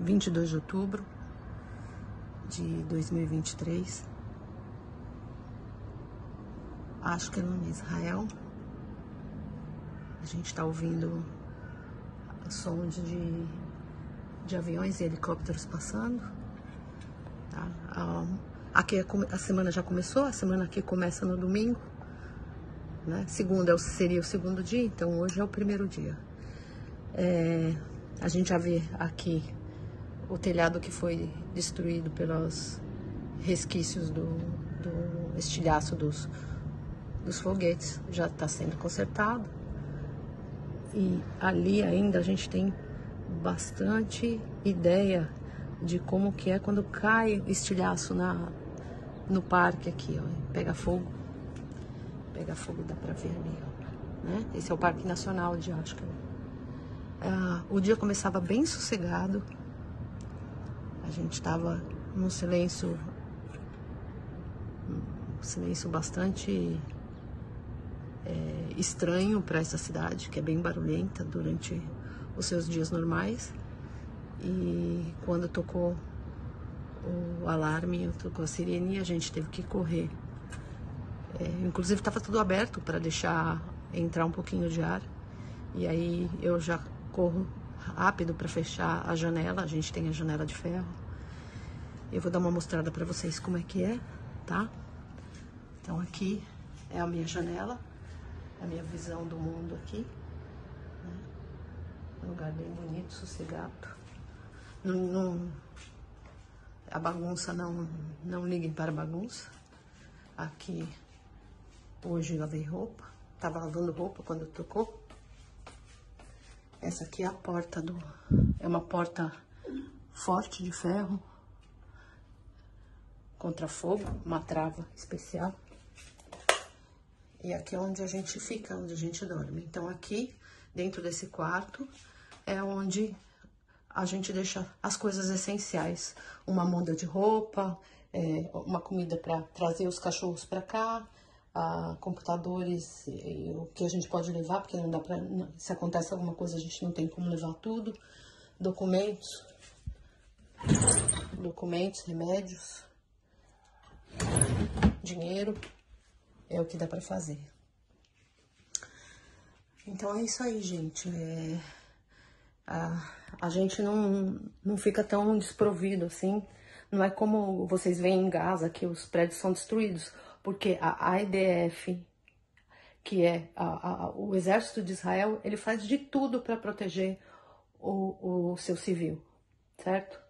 22 de outubro de 2023. Acho que é no Israel. A gente está ouvindo sons de, de aviões e helicópteros passando. Tá? Aqui a semana já começou, a semana aqui começa no domingo. Né? Segunda é seria o segundo dia, então hoje é o primeiro dia. É, a gente já vê aqui o telhado que foi destruído pelos resquícios do, do estilhaço dos, dos foguetes, já está sendo consertado. E ali ainda a gente tem bastante ideia de como que é quando cai estilhaço na, no parque aqui, ó, pega fogo. Pega fogo, dá pra ver ali, ó, né? Esse é o Parque Nacional de Ashkelon. Ah, o dia começava bem sossegado, a gente estava num silêncio, um silêncio bastante é, estranho para essa cidade, que é bem barulhenta durante os seus dias normais. E quando tocou o alarme, tocou a sirene, a gente teve que correr. É, inclusive estava tudo aberto para deixar entrar um pouquinho de ar. E aí eu já corro rápido para fechar a janela. A gente tem a janela de ferro. Eu vou dar uma mostrada para vocês como é que é, tá? Então aqui é a minha janela, a minha visão do mundo aqui. Né? Um lugar bem bonito, sossegado. Não, não, a bagunça não, não liguem para a bagunça. Aqui hoje lavei roupa. Tava lavando roupa quando tocou. Essa aqui é a porta do. É uma porta forte de ferro. Contra fogo, uma trava especial. E aqui é onde a gente fica, onde a gente dorme. Então aqui, dentro desse quarto, é onde a gente deixa as coisas essenciais. Uma muda de roupa, é, uma comida para trazer os cachorros para cá, computadores, e, o que a gente pode levar, porque não dá para. Se acontece alguma coisa, a gente não tem como levar tudo. Documentos, documentos, remédios, dinheiro, é o que dá para fazer. Então é isso aí, gente. É, a, a gente não, não fica tão desprovido assim. Não é como vocês veem em Gaza, que os prédios são destruídos porque a IDF, que é a, a, o exército de Israel, ele faz de tudo para proteger o, o seu civil, certo?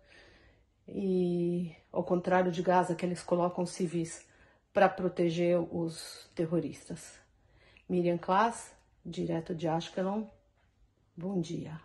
E ao contrário de Gaza, que eles colocam civis para proteger os terroristas. Miriam Klaas, direto de Ashkelon, bom dia.